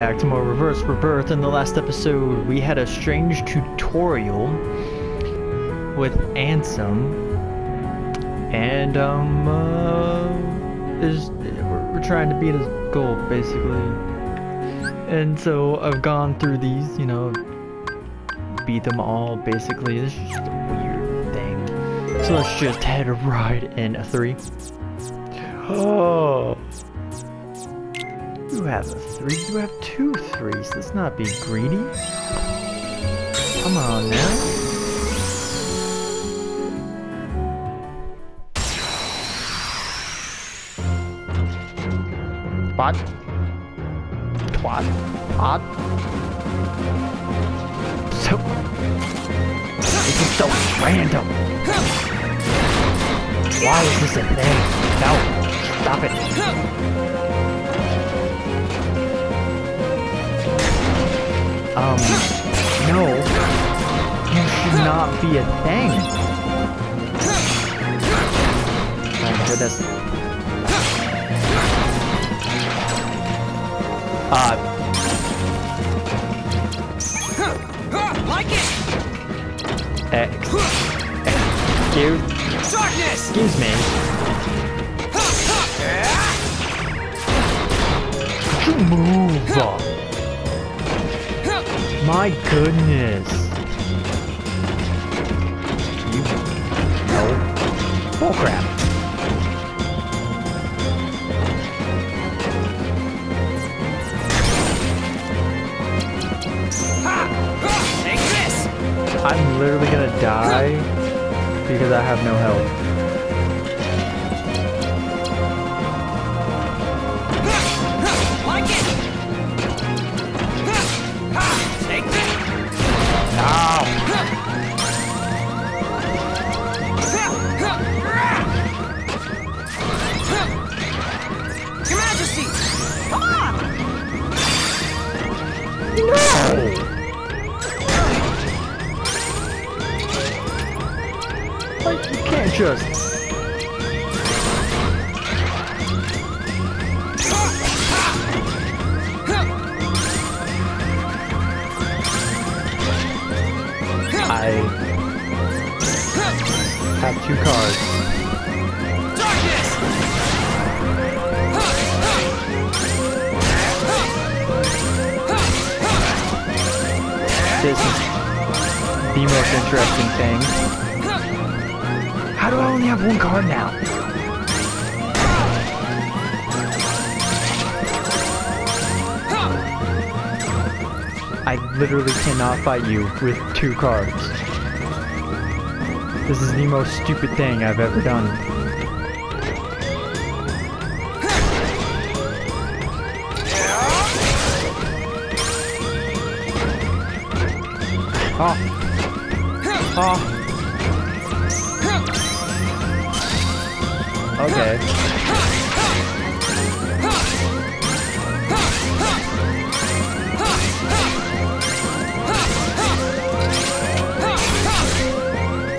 back to more Reverse Rebirth. In the last episode, we had a strange tutorial with Ansem, and um, uh, is we're, trying to beat his goal basically. And so I've gone through these, you know, beat them all basically. This is just a weird thing. So let's just head right in a three. Oh. You have a three, you have two threes. Let's not be greedy. Come on now. Spot. Twat. Odd. So. This is so random. Why is this a thing? No. Stop it. Um, no. You should not be a thing. My goodness. Uh. Like it! Ex excuse, Darkness! excuse me. Could you move? My goodness. You. No. Bull crap. Take this! I'm literally gonna die because I have no health. Just... I have two cards. Darkness! This is the most interesting thing. How do I only have one card now? I literally cannot fight you with two cards. This is the most stupid thing I've ever done. Oh. Oh. Okay.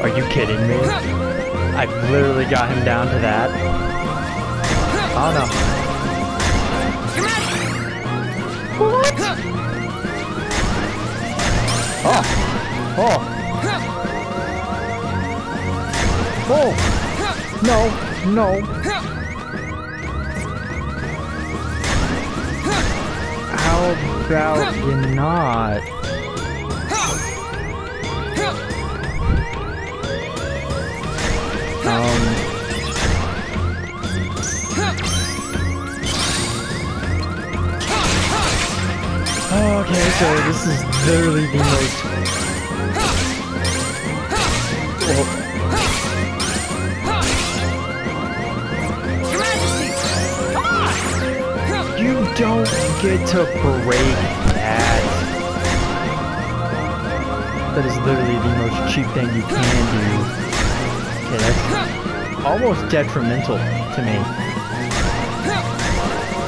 Are you kidding me? I've literally got him down to that. Oh no. What? Oh. Oh. Oh. No. No. How about you not? Um. Okay, so this is literally the most. Don't get to break that. That is literally the most cheap thing you can do. Okay, that's almost detrimental to me.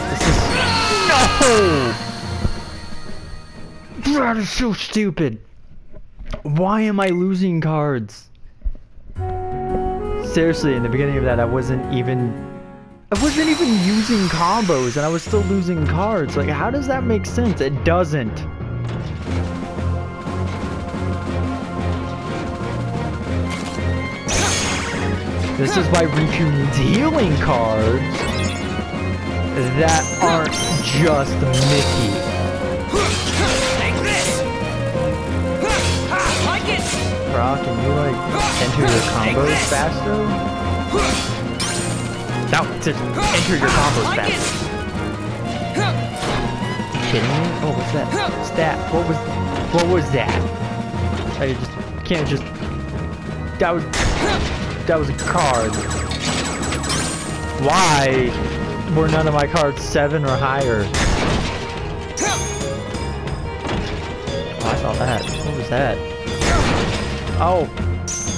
This is no. That is so stupid. Why am I losing cards? Seriously, in the beginning of that, I wasn't even I wasn't even using combos and I was still losing cards. Like, how does that make sense? It doesn't. This is why Riku needs healing cards that aren't just Mickey. Brock, can you like enter your combos faster? No, just enter your combos Like faster. kidding me? Oh, what was that? What's that? What was what was that? I just can't just that was that was a card. Why were none of my cards seven or higher? Oh, I saw that. What was that? Oh.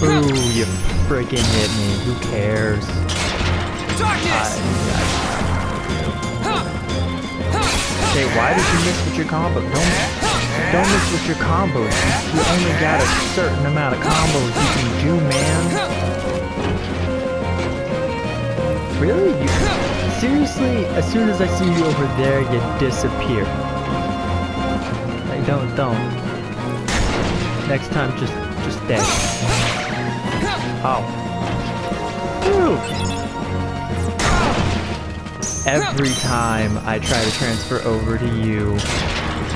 Ooh, you freaking hit me. Who cares? Darkness! Hey, why did you miss with your combo? Don't don't miss with your combos. You, only got a certain amount of combos you can do, man. Really? You, seriously? As soon as I see you over there, you disappear. Like, don't, don't. Next time, just, just stay. Oh. Ooh. Every time I try to transfer over to you,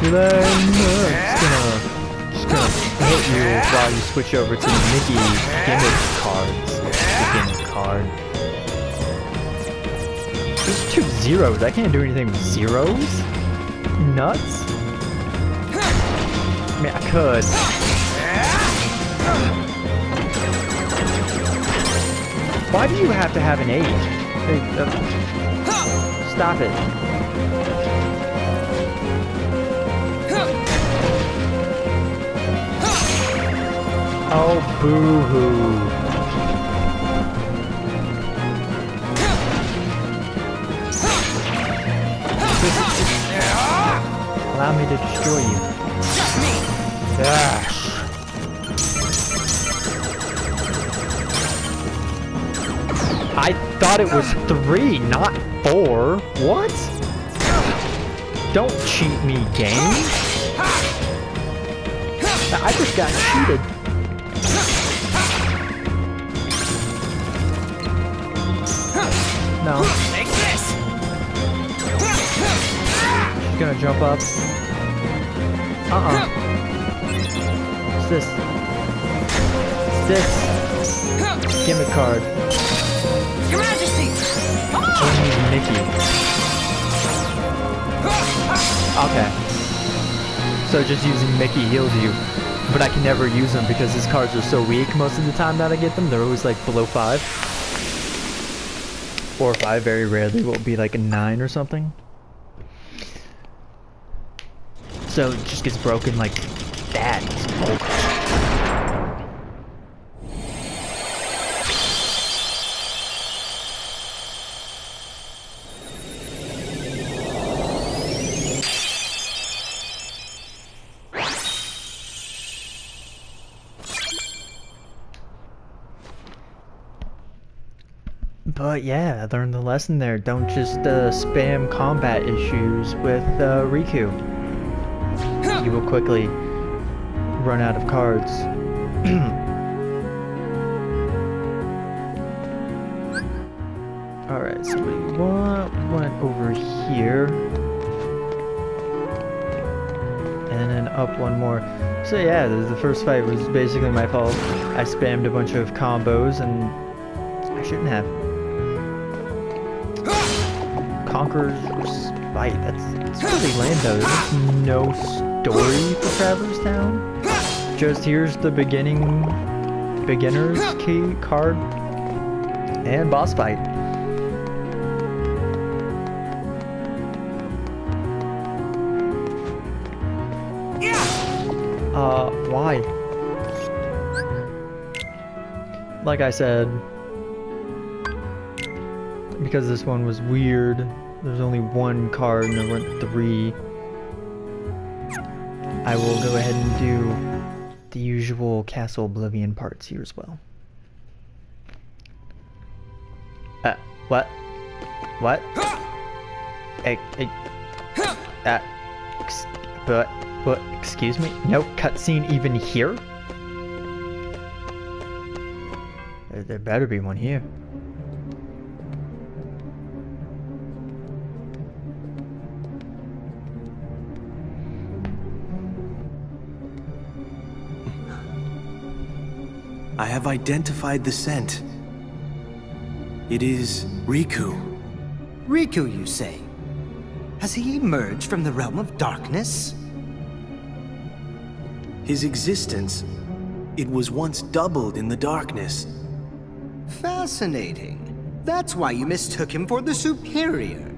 then uh, just gonna, just gonna hit you while you switch over to Mickey gimmick cards. The gimmick card. There's two zeros. I can't do anything with zeros. Nuts. I mean, I could. Why do you have to have an eight? Stop it. Oh, boo-hoo. Allow me to destroy you. Gosh. I thought it was three, not four. What? Don't cheat me, game. I just got cheated. No, she's gonna jump up. Uh-uh. What's this? What's this? Gimmick card. Okay. So just using Mickey heals you. But I can never use them because his cards are so weak most of the time that I get them. They're always like below 5. 4 or 5 very rarely will be like a 9 or something. So it just gets broken like that. But yeah, I learned the lesson there. Don't just uh, spam combat issues with uh, Riku. You will quickly run out of cards. Alright, so we want one over here. And then up one more. So yeah, the, the first fight was basically my fault. I spammed a bunch of combos and I shouldn't have. Conqueror's Respite. That's, that's really though. There's no story for Traverse Town. Just here's the beginning, beginner's key card, and boss fight. Yeah! Uh, why? Like I said, because this one was weird, there's only one card and there weren't three. I will go ahead and do the usual Castle Oblivion parts here as well. Uh, what? What? Hey, hey. Uh, but, but, excuse me? No cutscene even here? There better be one here. I have identified the scent. It is Riku. Riku, you say? Has he emerged from the realm of darkness? His existence, it was once doubled in the darkness. Fascinating. That's why you mistook him for the Superior.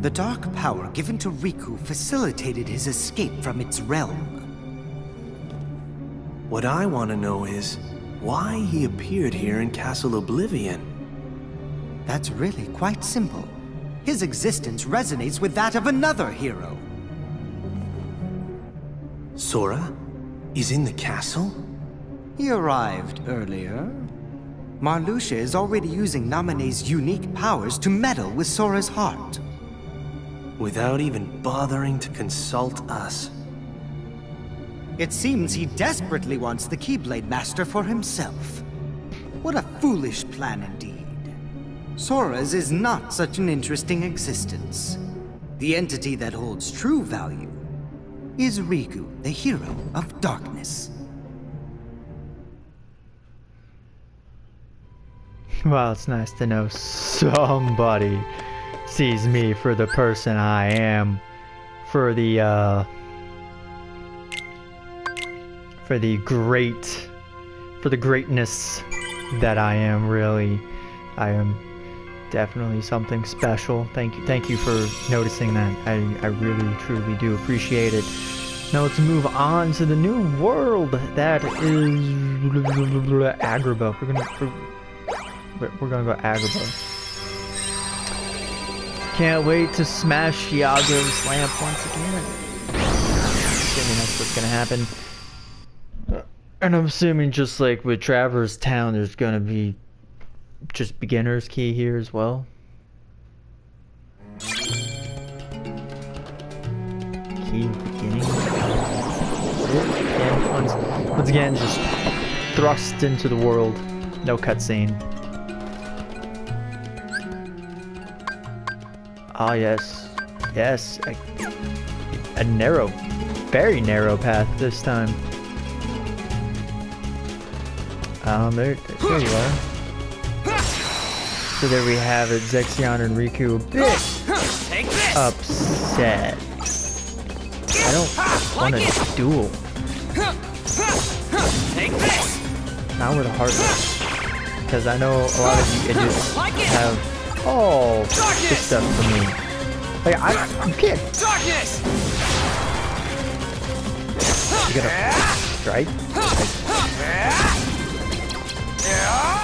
The dark power given to Riku facilitated his escape from its realm. What I want to know is why he appeared here in Castle Oblivion. That's really quite simple. His existence resonates with that of another hero. Sora is in the castle? He arrived earlier. Marluxia is already using Naminé's unique powers to meddle with Sora's heart. Without even bothering to consult us. It seems he desperately wants the Keyblade Master for himself. What a foolish plan indeed. Sora's is not such an interesting existence. The entity that holds true value is Riku, the hero of darkness. Well, it's nice to know somebody sees me for the person I am. For the, uh... For the great... For the greatness that I am, really. I am definitely something special. Thank you, thank you for noticing that. I, I really, truly do appreciate it. Now let's move on to the new world that is Agrabah. We're gonna we're, gonna go Agrabah. Can't wait to smash Iago's lamp once again. Assuming that's what's gonna happen. And I'm assuming just like with Traverse Town, there's gonna be just beginner's key here as well. Key beginning. Again, once, once again, just thrust into the world. No cutscene. Ah, yes. Yes. A, a narrow, very narrow path this time. Um, there, there you are. So there we have it, Zexion and Riku a bit upset. I don't want a duel. Not with a heart. Because I know a lot of you idiots Like have all Darkness. stuff for me. Like, I, you can't, Darkness. you gotta strike.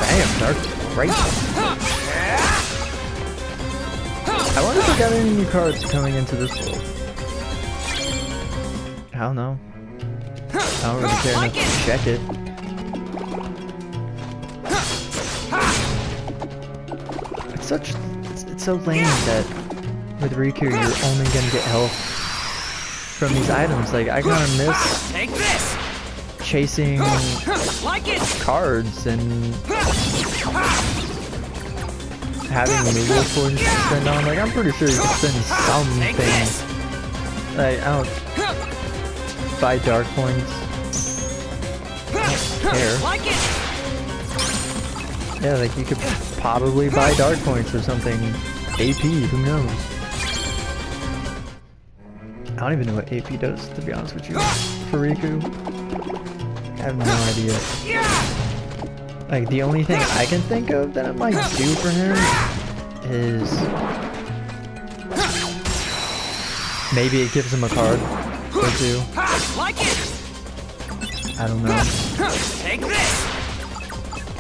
Bam, dark, right. I wonder if we got any new cards coming into this world. I don't know. I don't really care enough to check it. It's such, it's, it's so lame that with Riku you're only gonna get health from these items. Like I kind of miss Take this. Chasing Like it. cards and having media points to spend on. Like I'm pretty sure you can spend something. Like I don't buy dark points. Like it. Yeah, like you could probably buy dark points or something. AP, who knows? I don't even know what AP does, to be honest with you. For Riku. I have no idea. Like, the only thing I can think of that it might do for him is... Maybe it gives him a card or two. Like it. I don't know. Take this.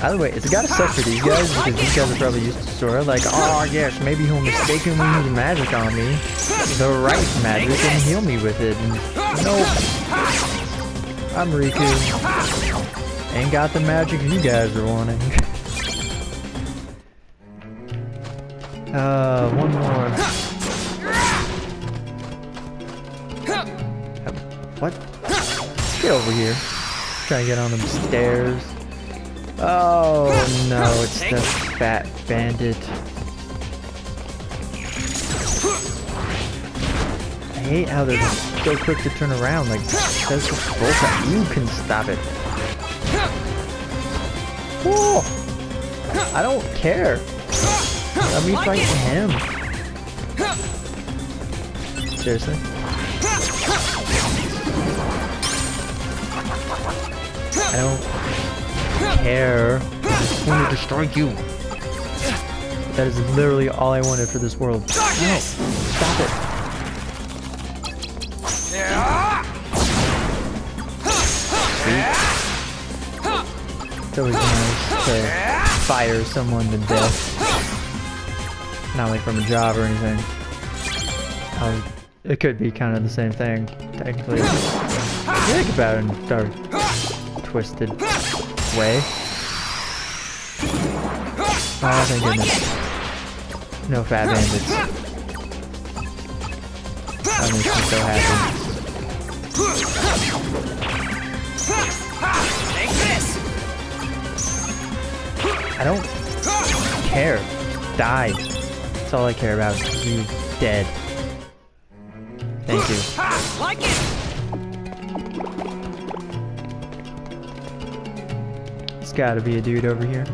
Either way, it's gotta suck for these guys because these guys are probably used to Sora. Like, oh yes, maybe he'll mistakenly use magic on me. The right magic and heal me with it. Nope. I'm Riku. Ain't got the magic you guys are wanting. Uh, one more. What? Get over here. Trying to get on them stairs. Oh no, it's the fat bandit. I hate how they're so quick to turn around. Like, that's just. You can stop it. Whoa! I don't care. Let me fight him. Seriously? I don't care. I just want to destroy you. That is literally all I wanted for this world. No, stop it. Always nice to fire someone to death. Not like from a job or anything. Um, it could be kind of the same thing, technically. Think about it in dark, twisted way. Oh, thank goodness. No fat bandits. That makes me so happy. I don't care. Die. That's all I care about. You dead. Thank you. Ha! Like it! There's gotta be a dude over here.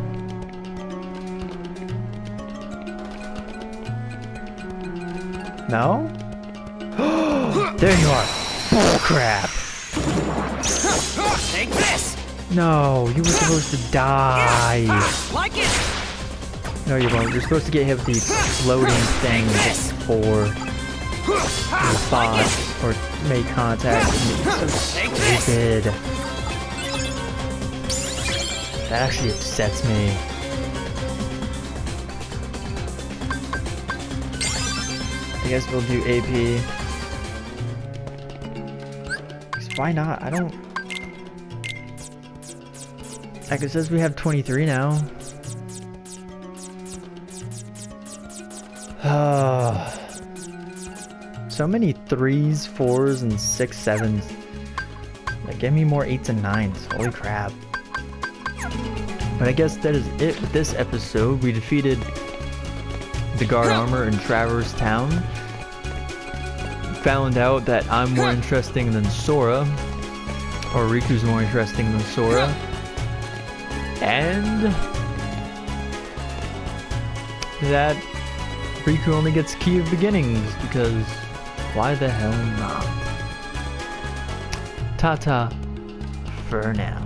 No? there you are. Bull crap. Take this! No, you were supposed to die. Like it! No, you won't. You're supposed to get hit with the floating thing before you boss or make contact. So stupid. That actually upsets me. I guess we'll do AP. why not? I don't. Like it says we have 23 now. so many threes, fours, and six, sevens. Like, give me more eights and nines. Holy crap. But I guess that is it with this episode. We defeated the guard armor in Traverse Town. Found out that I'm more interesting than Sora. Or Riku's more interesting than Sora. And that Riku only gets Key of Beginnings because why the hell not? Tata for now.